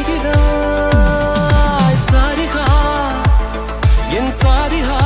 வருகிறாய் சாரிகா என் சாரிகா.